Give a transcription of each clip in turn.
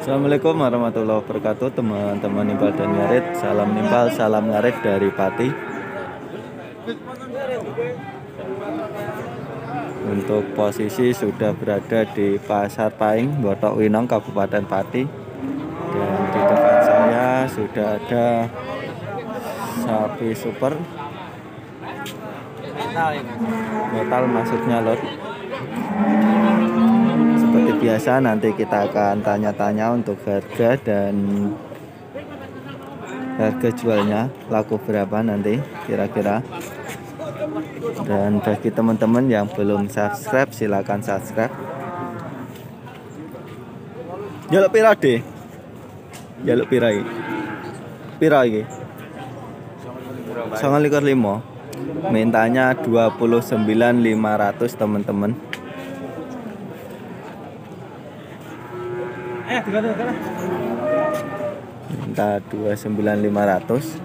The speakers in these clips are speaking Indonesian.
Assalamualaikum warahmatullahi wabarakatuh teman-teman nimpal dan ngarit salam nimpal salam ngarit dari Pati. Untuk posisi sudah berada di Pasar Paing Botok Winong Kabupaten Pati. Dan di depan saya sudah ada sapi super. Metal maksudnya lot biasa nanti kita akan tanya-tanya untuk harga dan harga jualnya. Laku berapa nanti kira-kira? Dan bagi teman-teman yang belum subscribe silahkan subscribe. Jaluk pira deh jaluk pira ini sangat lima. Mintanya 29.500 teman-teman Minta 29500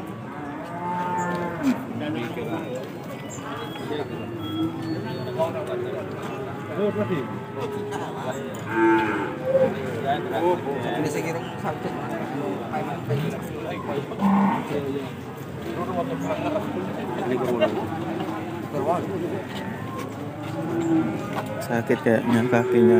sakit kayaknya kakinya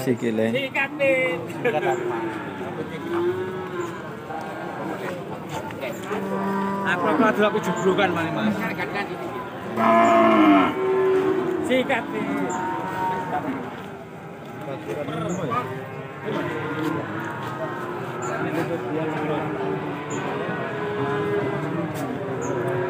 sikile Aku aku ada aku jeblokan mas mas. Sikat nih. minta net 28500 Aku aku aku mas. Ayo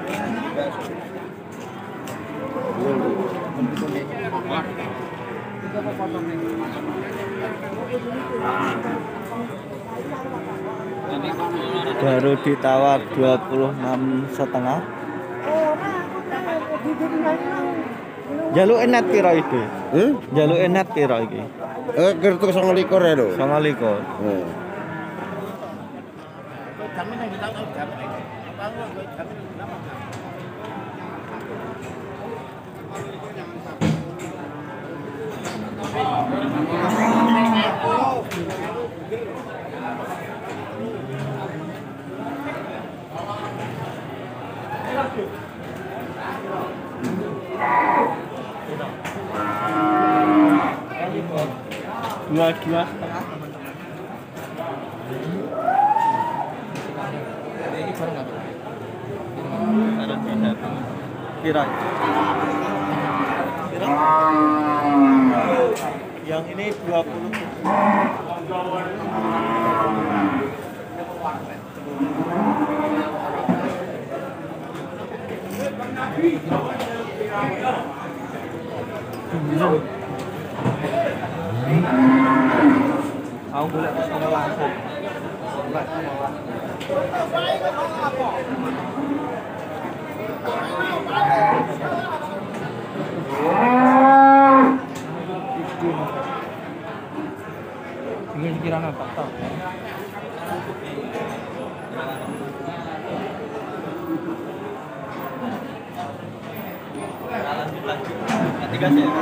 baru ditawar 26 setengah. Jaluk enet piro iki? Hmm? jaluk enet piro iki? Eh, kertu sama likur ya, sama Hmm. Dua dua. piro yang ini 20 Aku boleh ke sana langsung. Sekiranya tak tahu. Tiga sih. 25 700.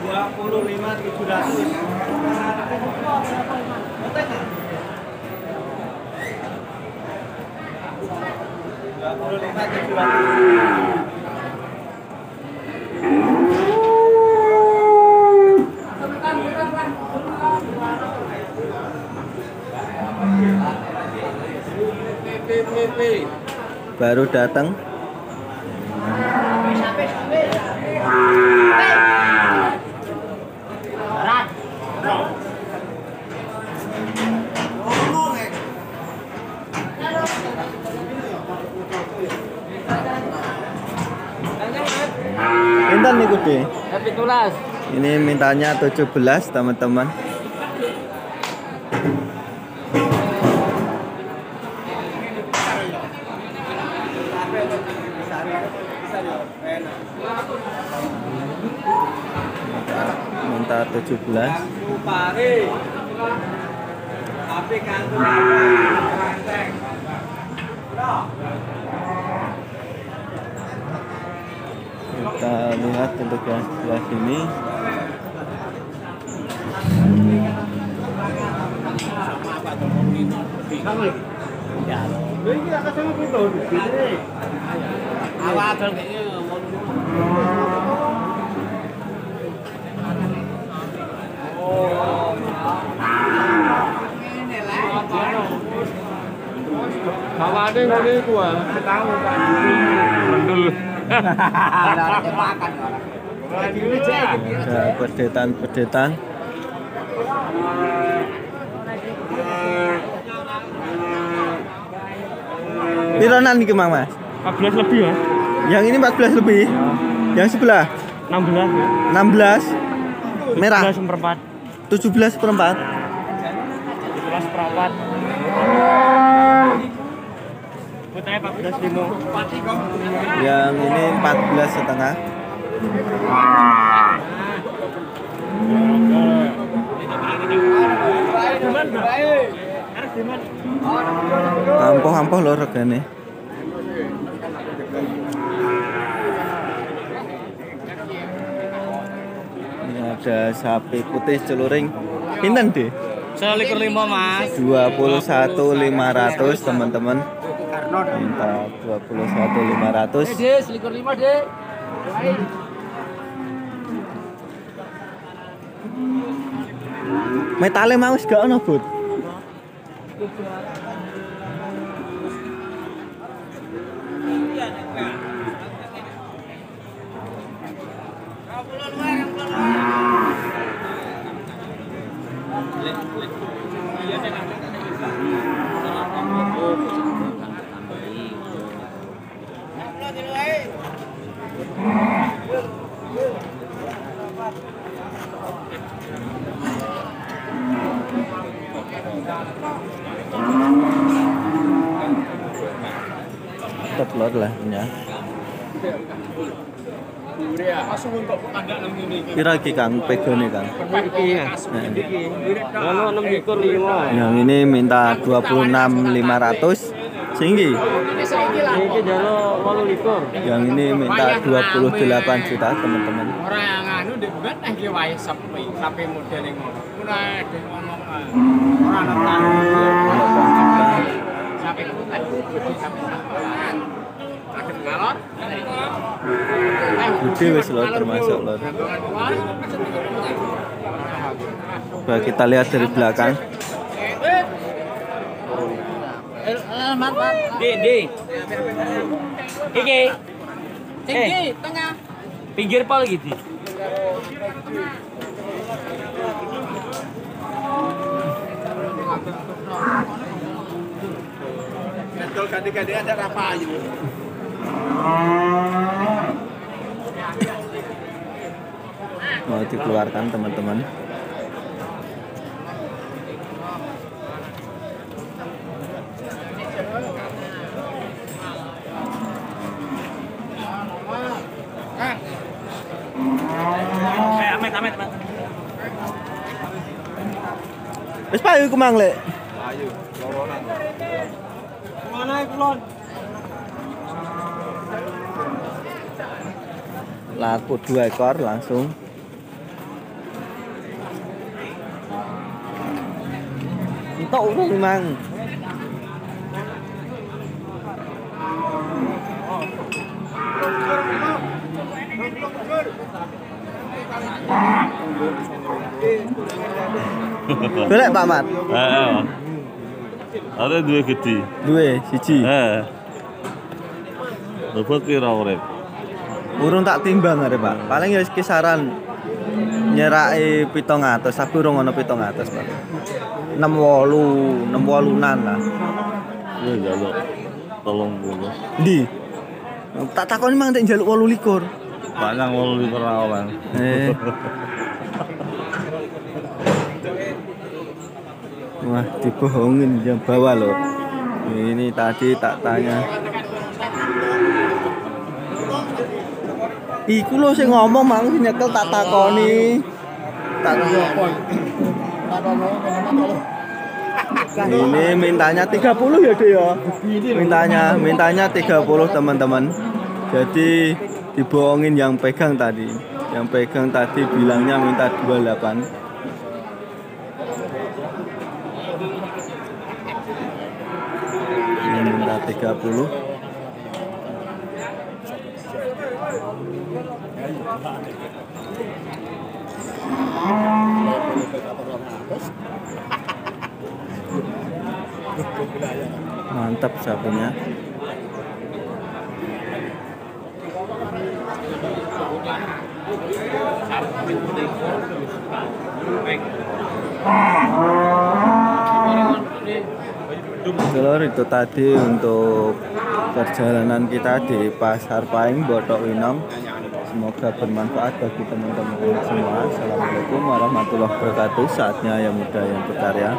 Dua puluh lima tujuh ratus. Baru datang. Pinten niku, De? Tapi tulas. Ini mintanya 17, teman-teman. Minta 17. Pare. Tapi kantung Kita lihat untuk yang sebelah sini. Kayaknya mau Kawane ngene iku ah. Tahu kan. Mendul. Makan orang. Ada pedetan-pedetan. Pironan iki Mang Mas? 14 lebih ya. Yang ini 14 lebih. Yang sebelah 16 ya. 16 merah 17 seperempat. 17 perempat 17 seperempat. Putanya 14 limo. yang ini 14 setengah ampoh-ampoh lho regane ini ada sapi putih celuring pinten deh Saya likur lima mas. 21.500 teman-teman minta 21.500 Des, likur lima deh. metale mau wis gak ono bud Teplot lah ya. Kira iki Kang pegone Kang. Ono lima. Yang ini minta 26.500 Singgi. Jalo. Yang ini minta 28 juta teman-teman. Ora yang anu ndek ben eh ki wae sepi, sapi model yang ngono. Ora ada ngomong Gede wis lho termasuk lho. Coba kita lihat dari belakang. Di, di. Iki. Tinggi tengah. Pinggir pol gitu. Ganti-ganti ada rapayu. Mau dikeluarkan teman-teman. Eh, amet, amet, amet. Wis payu iku mang lek. Mana? Ya, Laku dua ekor langsung. Entok mang. Boleh Pak Mat? Ada dua gede. Duwe siji. Heeh. Dapat pira urip? Urung tak timbang are Pak. Paling ya kisaran nyerake 700, tapi urung ono 700 Pak. 68, 68-an lah. Ya jaluk tolong dulu. Ndi? Tak takoni mang tak njaluk 28. Banyak walau di orang. Eh. Wah, dibohongin yang bawah loh. Ini tadi tak tanya. Iku lo sing ngomong mang sing nyekel tak takoni. Tak Ini mintanya 30 ya, Dek ya. Mintanya, mintanya 30 teman-teman. Jadi dibohongin yang pegang tadi. Yang pegang tadi bilangnya minta 28. Ini minta 30. Mantap sapunya. Telur itu tadi untuk perjalanan kita di Pasar Paing Botok Winong. Semoga bermanfaat bagi teman-teman semua. Assalamualaikum warahmatullahi wabarakatuh. Saatnya yang muda yang berkarya.